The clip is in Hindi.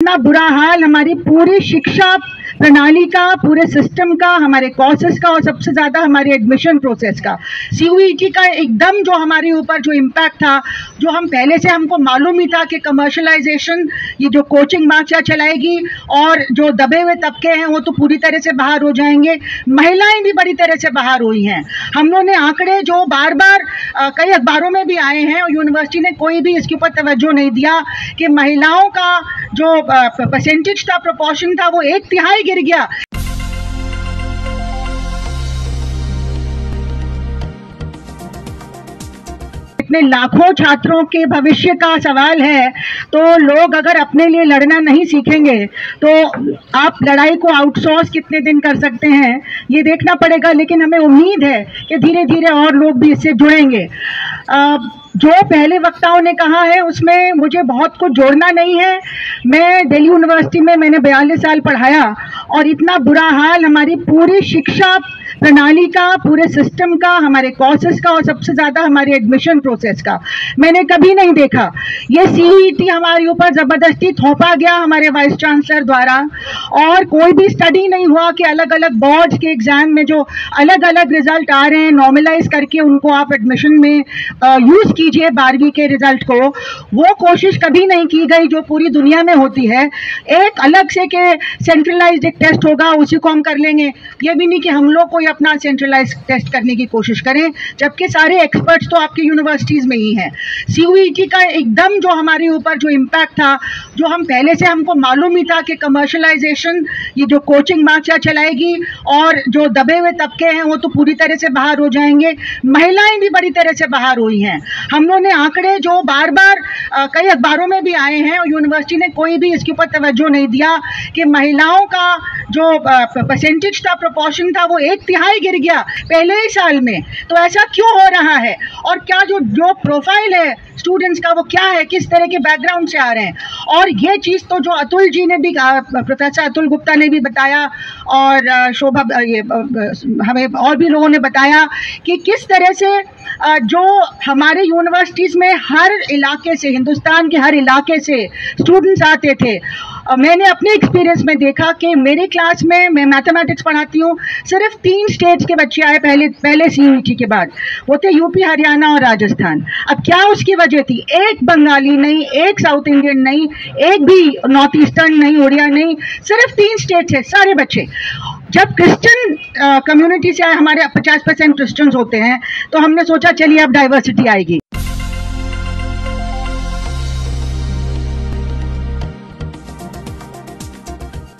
इतना बुरा हाल हमारी पूरी शिक्षा प्रणाली का, पूरे सिस्टम का, हमारे कोर्सेज का और सबसे ज़्यादा हमारे एडमिशन प्रोसेस का। सी का एकदम जो हमारे ऊपर जो इम्पैक्ट था, जो हम पहले से हमको मालूम ही था कि कमर्शलाइजेशन ये जो कोचिंग मार्चा चलाएगी और जो दबे हुए तबके हैं, वो तो पूरी तरह से बाहर हो जाएँगे। महिलाएँ भी बड़ी तरह से बाहर हुई हैं। हम लोगों ने आंकड़े जो बार बार कई अखबारों में भी आए हैं और यूनिवर्सिटी ने कोई भी इसके ऊपर तवज्जो नहीं दिया कि महिलाओं का जो परसेंटेज था प्रोपोर्शन था, वो एक तिहाई गिर गया। इतने लाखों छात्रों के भविष्य का सवाल है तो लोग अगर अपने लिए लड़ना नहीं सीखेंगे तो आप लड़ाई को आउटसोर्स कितने दिन कर सकते हैं? ये देखना पड़ेगा, लेकिन हमें उम्मीद है कि धीरे धीरे और लोग भी इससे जुड़ेंगे। जो पहले वक्ताओं ने कहा है, उसमें मुझे बहुत कुछ जोड़ना नहीं है। मैं दिल्ली यूनिवर्सिटी में मैंने बयालीस साल पढ़ाया और इतना बुरा हाल हमारी पूरी शिक्षा प्रणाली का, पूरे सिस्टम का, हमारे कोर्सेज का और सबसे ज़्यादा हमारे एडमिशन प्रोसेस का। मैंने कभी नहीं देखा। ये सीईटी e हमारे ऊपर ज़बरदस्ती थोपा गया हमारे वाइस चांसलर द्वारा। और कोई भी स्टडी नहीं हुआ कि अलग अलग बोर्ड के एग्ज़ाम में जो अलग अलग रिज़ल्ट आ रहे हैं नॉर्मलाइज करके उनको आप एडमिशन में यूज़ कीजिए बारहवीं के रिज़ल्ट को। वो कोशिश कभी नहीं की गई जो पूरी दुनिया में होती है। एक अलग से के सेंट्रलाइज एक टेस्ट होगा, उसी को हम कर लेंगे। ये भी नहीं कि हम लोग को अपना सेंट्रलाइज टेस्ट करने की कोशिश करें जबकि सारे एक्सपर्ट्स तो आपकी यूनिवर्सिटीज़ में ही हैं। सी का एकदम जो हमारे ऊपर जो इम्पैक्ट था जो हम पहले से हमको मालूम ही था कि कमर्शलाइजेशन ये जो कोचिंग मार्चा चलाएगी और जो दबे हुए तबके हैं वो तो पूरी तरह से बाहर हो जाएँगे। महिलाएँ भी बड़ी तरह से बाहर हुई हैं। हम लोगों ने आंकड़े जो बार बार आ, कई अखबारों में भी आए हैं और यूनिवर्सिटी ने कोई भी इसके ऊपर तवज्जो नहीं दिया कि महिलाओं का जो परसेंटेज था प्रोपोर्शन था वो एक तिहाई गिर गया, पहले ही साल में। तो ऐसा क्यों हो रहा है? और क्या जो जो प्रोफ़ाइल है स्टूडेंट्स का वो क्या है, किस तरह के बैकग्राउंड से आ रहे हैं? और ये चीज़ तो जो अतुल जी ने भी प्रोफेसर अतुल गुप्ता ने भी बताया, और शोभा ये हमें और भी लोगों ने बताया कि किस तरह से जो हमारे यूनिवर्सिटीज़ में हर इलाके से, हिंदुस्तान के हर इलाके से स्टूडेंट्स आते थे मैंने अपने एक्सपीरियंस में देखा कि मेरे क्लास में मैं मैथमेटिक्स पढ़ाती हूँ, सिर्फ़ तीन स्टेट्स के बच्चे आए, पहले पहले सीईटी के बाद। वो थे यूपी हरियाणा और राजस्थान अब क्या उसकी वजह थी एक बंगाली नहीं, एक साउथ इंडियन नहीं, एक भी नॉर्थ ईस्टर्न नहीं उड़िया नहीं, सिर्फ़ तीन स्टेट है, सारे बच्चे। जब क्रिश्चियन कम्युनिटी से हमारे पचास परसेंट क्रिश्चियंस होते हैं तो हमने सोचा, चलिए अब डाइवर्सिटी आएगी।